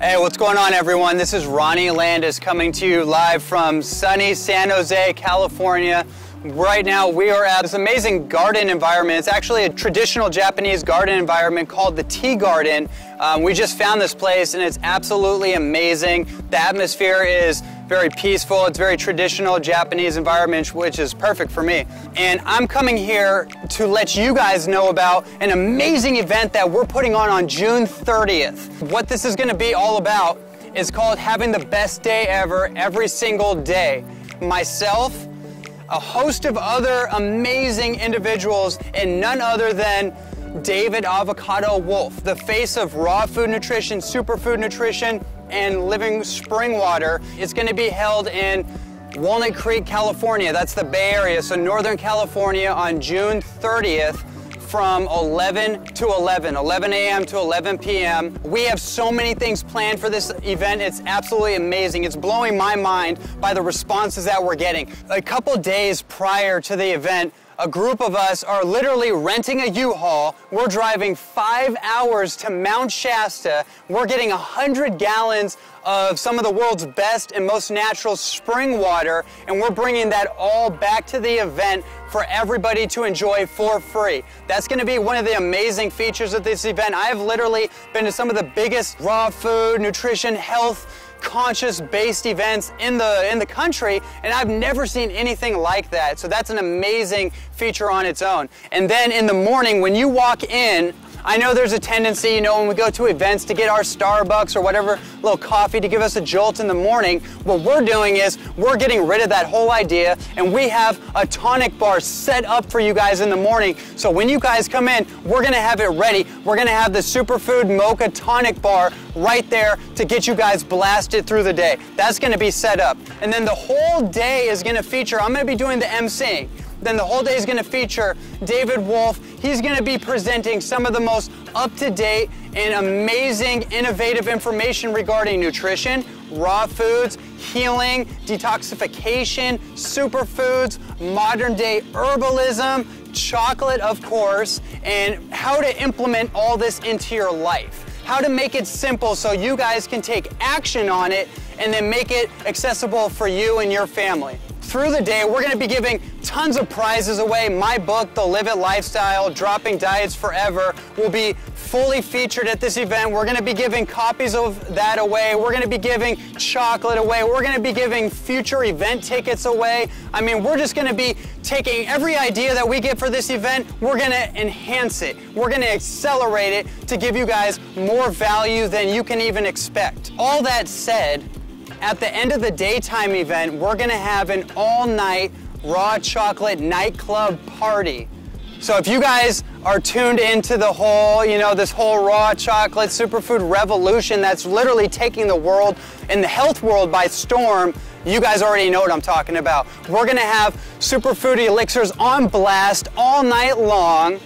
Hey, what's going on everyone? This is Ronnie Landis coming to you live from sunny San Jose, California. Right now we are at this amazing garden environment. It's actually a traditional Japanese garden environment called the Tea Garden. Um, we just found this place and it's absolutely amazing. The atmosphere is very peaceful. It's very traditional Japanese environment, which is perfect for me. And I'm coming here to let you guys know about an amazing event that we're putting on on June 30th. What this is gonna be all about is called having the best day ever every single day. Myself, a host of other amazing individuals, and none other than David Avocado Wolfe, the face of raw food nutrition, superfood nutrition, and living spring water. It's going to be held in Walnut Creek, California. That's the Bay Area, so Northern California on June 30th from 11 to 11, 11 a.m. to 11 p.m. We have so many things planned for this event. It's absolutely amazing. It's blowing my mind by the responses that we're getting. A couple days prior to the event, a group of us are literally renting a U-Haul. We're driving five hours to Mount Shasta. We're getting 100 gallons of some of the world's best and most natural spring water, and we're bringing that all back to the event for everybody to enjoy for free. That's gonna be one of the amazing features of this event. I have literally been to some of the biggest raw food, nutrition, health, conscious based events in the in the country and I've never seen anything like that. So that's an amazing feature on its own. And then in the morning when you walk in I know there's a tendency, you know, when we go to events to get our Starbucks or whatever little coffee to give us a jolt in the morning. What we're doing is we're getting rid of that whole idea and we have a tonic bar set up for you guys in the morning. So when you guys come in, we're gonna have it ready. We're gonna have the Superfood Mocha Tonic Bar right there to get you guys blasted through the day. That's gonna be set up. And then the whole day is gonna feature, I'm gonna be doing the emceeing. Then the whole day is going to feature David Wolfe. He's going to be presenting some of the most up-to-date and amazing innovative information regarding nutrition, raw foods, healing, detoxification, superfoods, modern day herbalism, chocolate of course, and how to implement all this into your life. How to make it simple so you guys can take action on it and then make it accessible for you and your family. Through the day, we're gonna be giving tons of prizes away. My book, The Live It Lifestyle, Dropping Diets Forever, will be fully featured at this event. We're gonna be giving copies of that away. We're gonna be giving chocolate away. We're gonna be giving future event tickets away. I mean, we're just gonna be taking every idea that we get for this event, we're gonna enhance it. We're gonna accelerate it to give you guys more value than you can even expect. All that said, at the end of the daytime event, we're gonna have an all-night raw chocolate nightclub party. So if you guys are tuned into the whole, you know, this whole raw chocolate superfood revolution that's literally taking the world and the health world by storm, you guys already know what I'm talking about. We're gonna have superfood elixirs on blast all night long.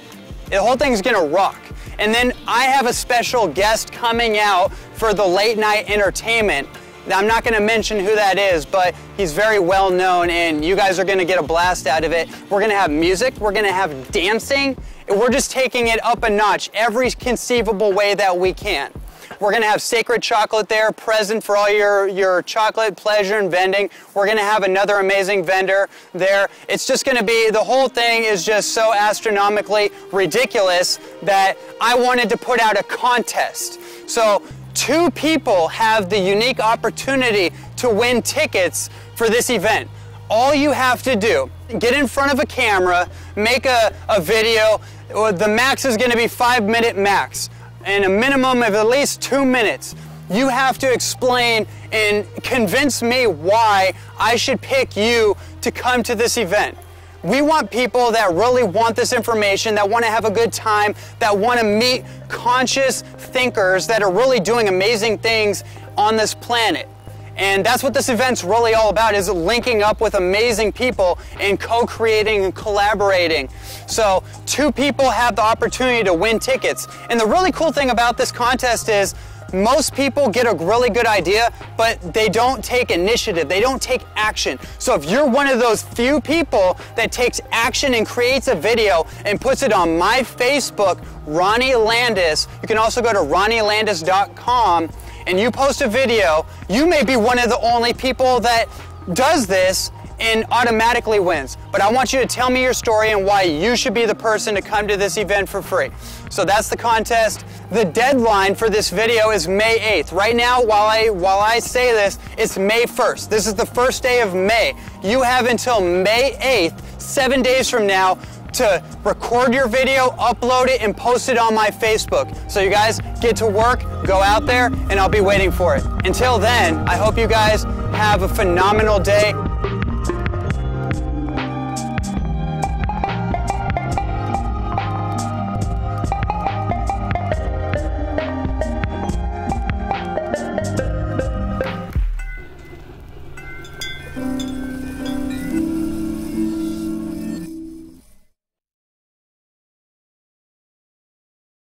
The whole thing's gonna rock. And then I have a special guest coming out for the late night entertainment. I'm not going to mention who that is, but he's very well known and you guys are going to get a blast out of it. We're going to have music, we're going to have dancing, and we're just taking it up a notch every conceivable way that we can. We're gonna have sacred chocolate there, present for all your, your chocolate pleasure and vending. We're gonna have another amazing vendor there. It's just gonna be, the whole thing is just so astronomically ridiculous that I wanted to put out a contest. So Two people have the unique opportunity to win tickets for this event. All you have to do, get in front of a camera, make a, a video. The max is gonna be five minute max and a minimum of at least two minutes. You have to explain and convince me why I should pick you to come to this event. We want people that really want this information, that want to have a good time, that want to meet conscious thinkers that are really doing amazing things on this planet. And that's what this event's really all about, is linking up with amazing people and co-creating and collaborating. So two people have the opportunity to win tickets. And the really cool thing about this contest is most people get a really good idea, but they don't take initiative. They don't take action. So if you're one of those few people that takes action and creates a video and puts it on my Facebook, Ronnie Landis, you can also go to ronnielandis.com and you post a video, you may be one of the only people that does this and automatically wins. But I want you to tell me your story and why you should be the person to come to this event for free. So that's the contest. The deadline for this video is May 8th. Right now, while I while I say this, it's May 1st. This is the first day of May. You have until May 8th, 7 days from now to record your video, upload it, and post it on my Facebook. So you guys get to work, go out there, and I'll be waiting for it. Until then, I hope you guys have a phenomenal day.